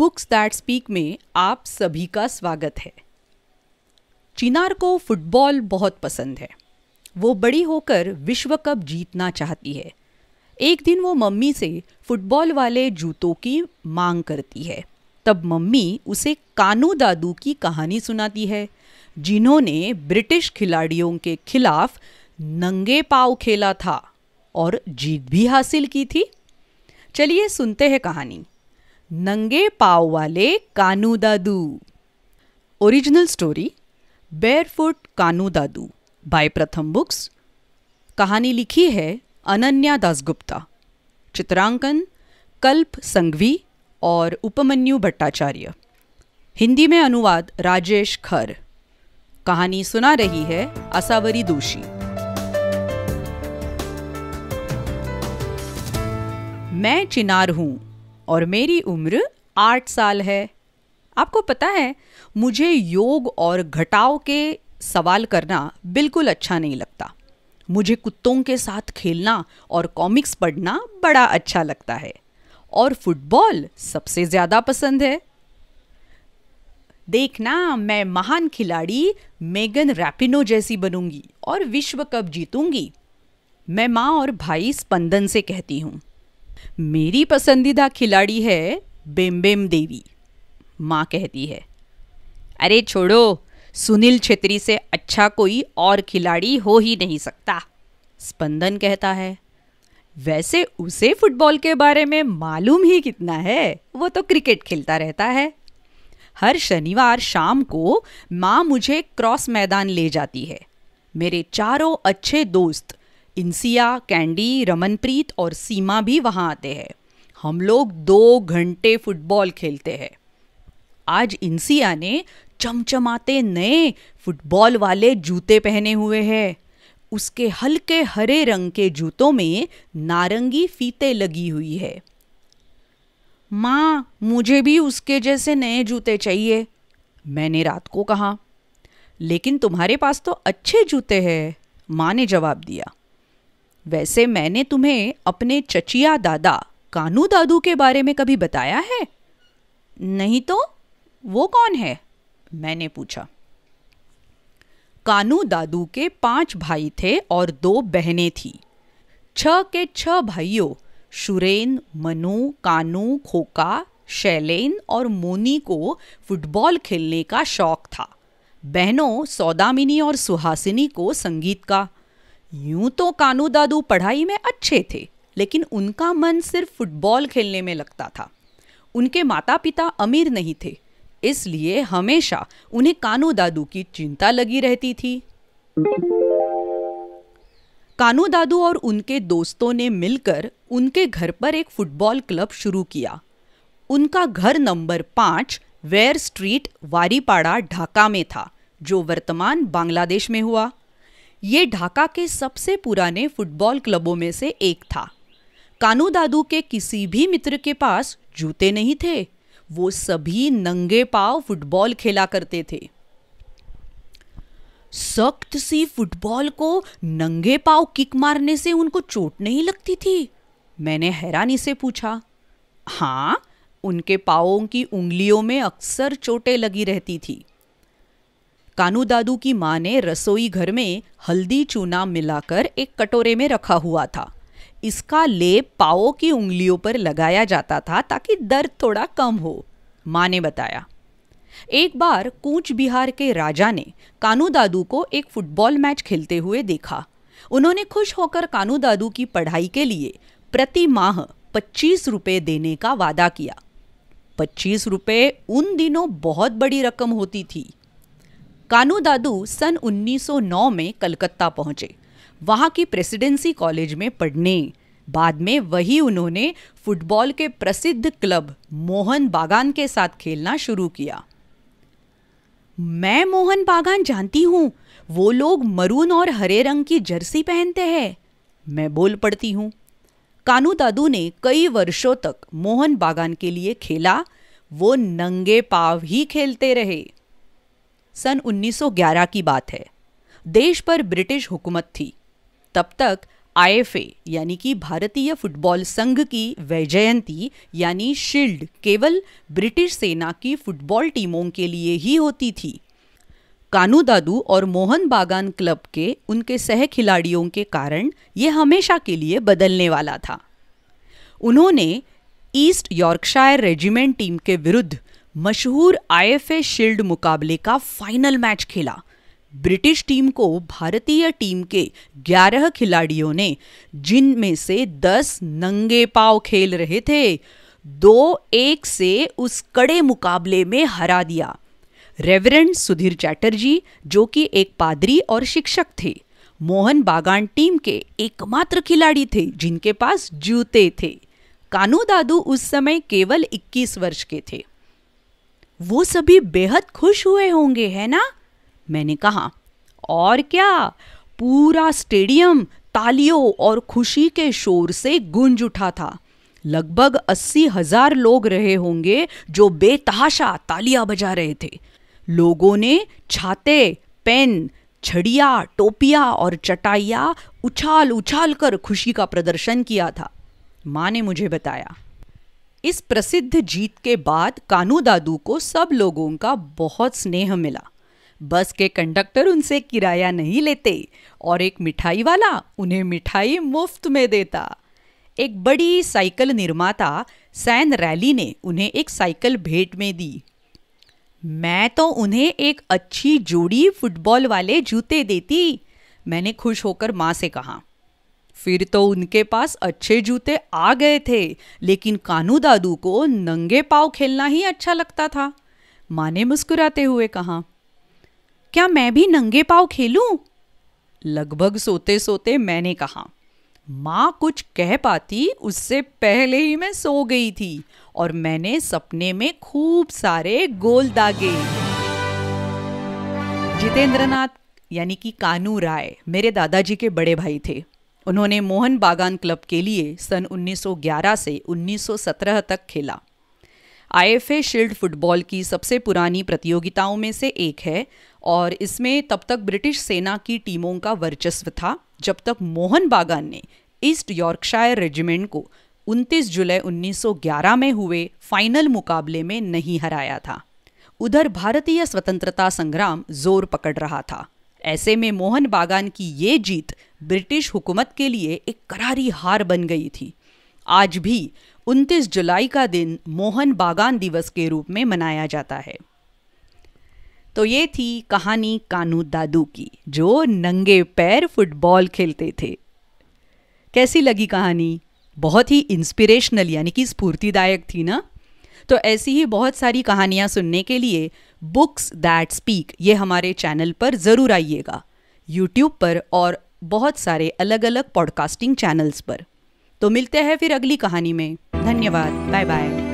Books that speak में आप सभी का स्वागत है। चिनार को फुटबॉल बहुत पसंद है। वो बड़ी होकर विश्व कप जीतना चाहती है। एक दिन वो मम्मी से फुटबॉल वाले जूतों की मांग करती है। तब मम्मी उसे कानू दादू की कहानी सुनाती है, जिन्होंने ब्रिटिश खिलाड़ियों के खिलाफ नंगे पाव खेला था और जीत भी हासिल की थी। चलिए सुनते हैं कहानी। नंगे पाव वाले Kanu Dadu. Original story barefoot Kanu Dadu by Pratham books. कहानी लिखी है अनन्या दासगुप्ता। चित्रांकन, कल्प संघवी और उपमन्यु भट्टाचार्य। हिंदी में अनुवाद राजेश खर। कहानी सुना रही है असावरी दोषी। मैं चिनार हूँ। और मेरी उम्र आठ साल है। आपको पता है, मुझे योग और घटाव के सवाल करना बिल्कुल अच्छा नहीं लगता। मुझे कुत्तों के साथ खेलना और कॉमिक्स पढ़ना बड़ा अच्छा लगता है और फुटबॉल सबसे ज़्यादा पसंद है। देखना, मैं महान खिलाड़ी मेगन रैपिनो जैसी बनूँगी और विश्व कप जीतूँगी। मैं माँ और भाई स्पंदन से कहती हूँ। मेरी पसंदीदा खिलाड़ी है बेम्बेम देवी। माँ कहती है, अरे छोड़ो, सुनील छेत्री से अच्छा कोई और खिलाड़ी हो ही नहीं सकता। स्पंदन कहता है, वैसे उसे फुटबॉल के बारे में मालूम ही कितना है, वो तो क्रिकेट खेलता रहता है। हर शनिवार शाम को माँ मुझे क्रॉस मैदान ले जाती है। मेरे चारों अच्छे दोस्त इंसिया कैंडी, रमनप्रीत और सीमा भी वहाँ आते हैं। हम लोग दो घंटे फुटबॉल खेलते हैं। आज इंसिया ने चमचमाते नए फुटबॉल वाले जूते पहने हुए हैं। उसके हल्के हरे रंग के जूतों में नारंगी फीते लगी हुई है। माँ, मुझे भी उसके जैसे नए जूते चाहिए, मैंने रात को कहा। लेकिन तुम्हारे पास तो अच्छे जूते हैं, माँ ने जवाब दिया। वैसे मैंने तुम्हें अपने चचिया दादा, कानू दादू के बारे में कभी बताया है? नहीं तो वो कौन है? मैंने पूछा। कानू दादू के पाँच भाई थे और दो बहनें थी। छ के छ भाइयों शुरेन मनु, कानू, खोका, शैलेन और मोनी को फुटबॉल खेलने का शौक था। बहनों सौदामिनी और सुहासिनी को संगीत का यूँ तो कानू दादू पढ़ाई में अच्छे थे, लेकिन उनका मन सिर्फ़ फुटबॉल खेलने में लगता था। उनके माता पिता अमीर नहीं थे, इसलिए हमेशा उन्हें कानू दादू की चिंता लगी रहती थी। कानू दादू और उनके दोस्तों ने मिलकर उनके घर पर एक फुटबॉल क्लब शुरू किया। उनका घर नंबर पाँच वेयर स्ट्रीट वारीपाड़ा, ढाका में था, जो वर्तमान बांग्लादेश में हुआ। ये ढाका के सबसे पुराने फुटबॉल क्लबों में से एक था। कानू दादू के किसी भी मित्र के पास जूते नहीं थे। वो सभी नंगे पाव फुटबॉल खेला करते थे। सख्त सी फुटबॉल को नंगे पाव किक मारने से उनको चोट नहीं लगती थी? मैंने हैरानी से पूछा। हाँ उनके पावों की उंगलियों में अक्सर चोटें लगी रहती थी। कानू दादू की माँ ने रसोई घर में हल्दी चूना मिलाकर एक कटोरे में रखा हुआ था। इसका लेप पाओ की उंगलियों पर लगाया जाता था ताकि दर्द थोड़ा कम हो, माँ ने बताया। एक बार कूच बिहार के राजा ने कानू दादू को एक फुटबॉल मैच खेलते हुए देखा। उन्होंने खुश होकर कानू दादू की पढ़ाई के लिए प्रति माह पच्चीस रुपए देने का वादा किया। पच्चीस रुपये उन दिनों बहुत बड़ी रकम होती थी। कानू दादू सन 1909 में कलकत्ता पहुँचे। वहाँ की प्रेसिडेंसी कॉलेज में पढ़ने। बाद में वही उन्होंने फुटबॉल के प्रसिद्ध क्लब मोहन बागान के साथ खेलना शुरू किया। मैं मोहन बागान जानती हूँ। वो लोग मरून और हरे रंग की जर्सी पहनते हैं। मैं बोल पड़ती हूँ। कानू दादू ने कई वर्षों तक मोहन बागान के लिए खेला। वो नंगे पाव ही खेलते रहे। सन 1911 की बात है। देश पर ब्रिटिश हुकूमत थी। तब तक आईएफए यानी कि भारतीय फुटबॉल संघ की वैजयंती यानी शील्ड केवल ब्रिटिश सेना की फुटबॉल टीमों के लिए ही होती थी। कानू दादू और मोहन बागान क्लब के उनके सह खिलाड़ियों के कारण ये हमेशा के लिए बदलने वाला था। उन्होंने ईस्ट यॉर्कशायर रेजिमेंट टीम के विरुद्ध मशहूर आईएफए शील्ड मुकाबले का फाइनल मैच खेला। ब्रिटिश टीम को भारतीय टीम के 11 खिलाड़ियों ने, जिनमें से 10 नंगे पाव खेल रहे थे, दो एक से उस कड़े मुकाबले में हरा दिया। रेवरेंड सुधीर चैटर्जी, जो कि एक पादरी और शिक्षक थे, मोहन बागान टीम के एकमात्र खिलाड़ी थे, जिनके पास जूते थे। कानू दादू उस समय केवल 21 वर्ष के थे। वो सभी बेहद खुश हुए होंगे, है ना? मैंने कहा, और क्या? पूरा स्टेडियम तालियों और खुशी के शोर से गूंज उठा था। लगभग अस्सी हज़ार लोग रहे होंगे जो बेतहाशा तालियाँ बजा रहे थे। लोगों ने छाते, पेन, छड़िया, टोपिया और चटाइया उछाल उछाल कर खुशी का प्रदर्शन किया था। माँ ने मुझे बताया इस प्रसिद्ध जीत के बाद कानू दादू को सब लोगों का बहुत स्नेह मिला। बस के कंडक्टर उनसे किराया नहीं लेते और एक मिठाई वाला उन्हें मिठाई मुफ़्त में देता। एक बड़ी साइकिल निर्माता सैन रैली ने उन्हें एक साइकिल भेंट में दी। मैं तो उन्हें एक अच्छी जोड़ी फुटबॉल वाले जूते देती। मैंने खुश होकर माँ से कहा फिर तो उनके पास अच्छे जूते आ गए थे, लेकिन कानू दादू को नंगे पाव खेलना ही अच्छा लगता था। माँ ने मुस्कुराते हुए कहा, क्या मैं भी नंगे पाव खेलूं? लगभग सोते सोते मैंने कहा, माँ कुछ कह पाती, उससे पहले ही मैं सो गई थी और मैंने सपने में खूब सारे गोल दागे। जितेंद्रनाथ यानी कि कानू राय मेरे दादाजी के बड़े भाई थे। उन्होंने मोहन बागान क्लब के लिए सन 1911 से 1917 तक खेला। आईएफए शील्ड फुटबॉल की सबसे पुरानी प्रतियोगिताओं में से एक है और इसमें तब तक ब्रिटिश सेना की टीमों का वर्चस्व था, जब तक मोहन बागान ने ईस्ट यॉर्कशायर रेजिमेंट को 29 जुलाई 1911 में हुए फाइनल मुकाबले में नहीं हराया था। उधर भारतीय स्वतंत्रता संग्राम ज़ोर पकड़ रहा था। ऐसे में मोहन बागान की ये जीत ब्रिटिश हुकूमत के लिए एक करारी हार बन गई थी। आज भी 29 जुलाई का दिन मोहन बागान दिवस के रूप में मनाया जाता है। तो ये थी कहानी कानू दादू की, जो नंगे पैर फुटबॉल खेलते थे। कैसी लगी कहानी? बहुत ही इंस्पिरेशनल यानी कि स्फूर्तिदायक थी ना? तो ऐसी ही बहुत सारी कहानियाँ सुनने के लिए बुक्स दैट स्पीक ये हमारे चैनल पर ज़रूर आइएगा। यूट्यूब पर और बहुत सारे अलग अलग पॉडकास्टिंग चैनल्स पर। तो मिलते हैं फिर अगली कहानी में। धन्यवाद। Bye bye